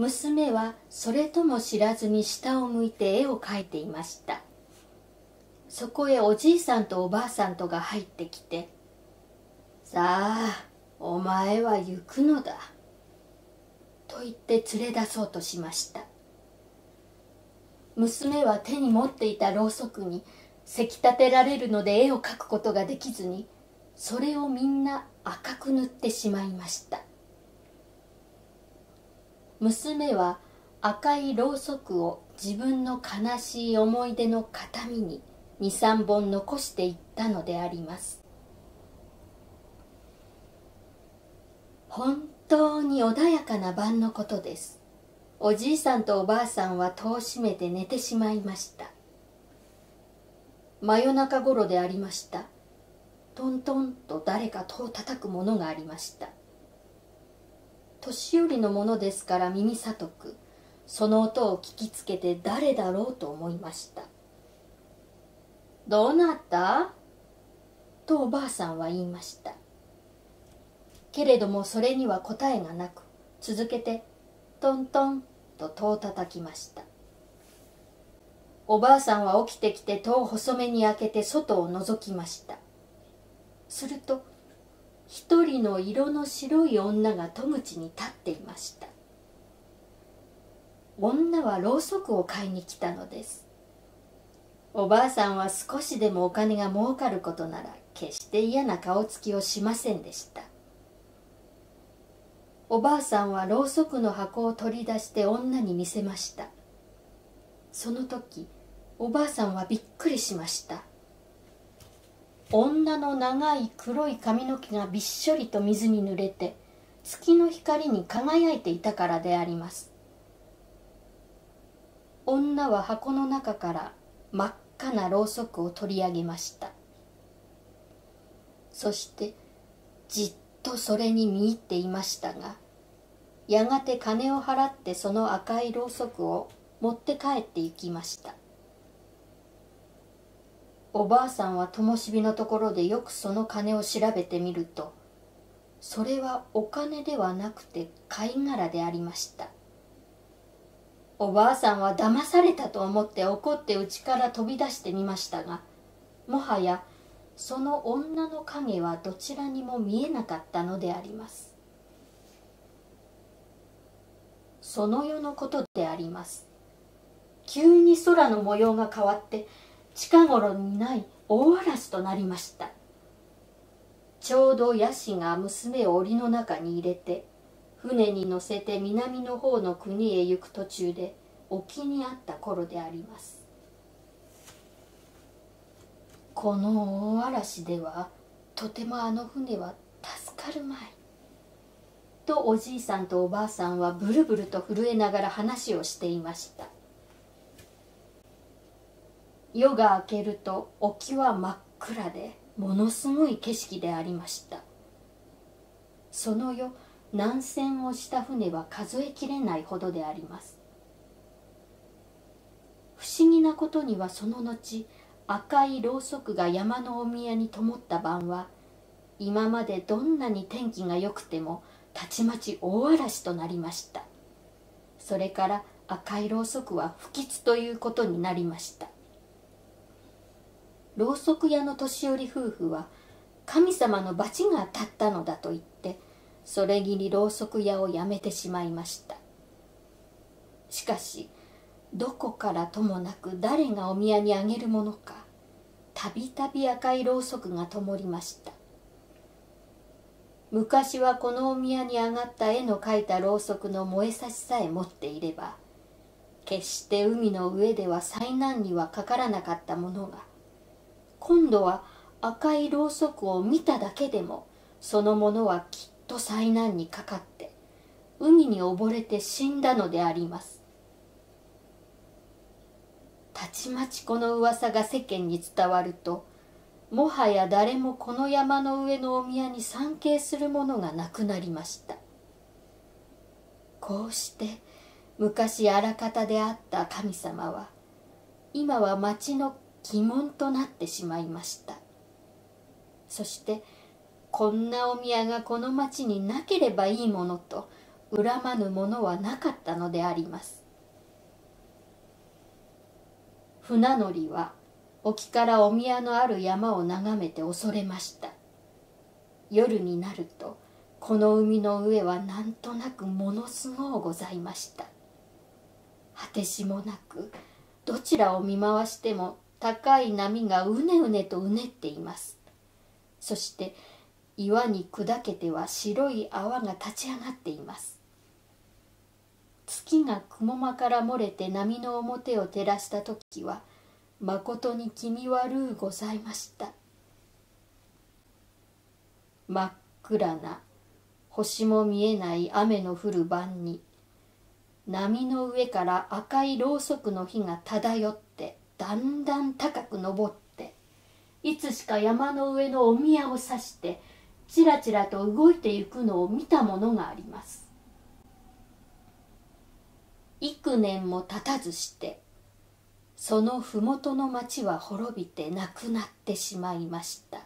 娘はそれとも知らずに下を向いて絵を描いていました。そこへおじいさんとおばあさんとが入ってきて「さあお前は行くのだ」と言って連れ出そうとしました。娘は手に持っていたろうそくにせき立てられるので絵を描くことができずにそれをみんな赤く塗ってしまいました。娘は赤いろうそくを自分の悲しい思い出の形見に23本残していったのであります。本当に穏やかな晩のことです。おじいさんとおばあさんは戸を閉めて寝てしまいました。真夜中頃でありました。トントンと誰か戸を叩くものがありました。年寄りのものですから耳さとく。その音を聞きつけて誰だろうと思いました。どうなった？とおばあさんは言いました。けれどもそれには答えがなく続けてトントンと戸を叩きました。おばあさんは起きてきて戸を細めに開けて外を覗きました。すると一人の色の白い女が戸口に立っていました。女はろうそくを買いに来たのです。おばあさんは少しでもお金が儲かることなら決して嫌な顔つきをしませんでした。おばあさんはろうそくの箱を取り出して女に見せました。その時おばあさんはびっくりしました。女の長い黒い髪の毛がびっしょりと水に濡れて月の光に輝いていたからであります。女は箱の中から真っ赤なろうそくを取り上げました。そしてじっとそれに見入っていましたがやがて金を払ってその赤いろうそくを持って帰って行きました。おばあさんは灯火のところでよくその金を調べてみるとそれはお金ではなくて貝殻でありました。おばあさんは騙されたと思って怒って家から飛び出してみましたがもはやその女の影はどちらにも見えなかったのであります。その世のことであります。急に空の模様が変わって近頃にない大嵐となりました。ちょうどヤシが娘を檻の中に入れて船に乗せて南の方の国へ行く途中で沖にあった頃であります。この大嵐ではとてもあの船は助かるまい。とおじいさんとおばあさんはブルブルと震えながら話をしていました。夜が明けると沖は真っ暗でものすごい景色でありました。その夜南船をした船は数えきれないほどであります。不思議なことにはその後赤いろうそくが山のお宮に灯った晩は今までどんなに天気が良くてもたちまち大嵐となりました。それから赤いろうそくは不吉ということになりました。ろうそく屋の年寄り夫婦は神様の罰が当たったのだと言ってそれぎりろうそく屋をやめてしまいました。しかしどこからともなく誰がお宮にあげるものかたびたび赤いろうそくが灯りました。昔はこのお宮に上がった絵の描いたろうそくの燃えさしさえ持っていれば決して海の上では災難にはかからなかったものが今度は赤いろうそくを見ただけでもそのものはきっと災難にかかって海に溺れて死んだのであります。たちまちこの噂が世間に伝わるともはや誰もこの山の上のお宮に参詣するものがなくなりました。こうして昔あらかたであった神様は今は町の疑問となってしまいました。そしてこんなお宮がこの町になければいいものと恨まぬものはなかったのであります。船乗りは沖からお宮のある山を眺めて恐れました。夜になるとこの海の上はなんとなくものすごうございました。果てしもなくどちらを見回しても高い波がうねうねとうねっています。そして岩に砕けては白い泡が立ち上がっています。月が雲間から漏れて波の表を照らした時はまことに気味悪うございました。真っ暗な星も見えない雨の降る晩に波の上から赤いろうそくの火が漂ってだんだん高く登っていつしか山の上のお宮を指してちらちらと動いてゆくのを見たものがあります。幾年も経たずしてその麓の町は滅びてなくなってしまいました。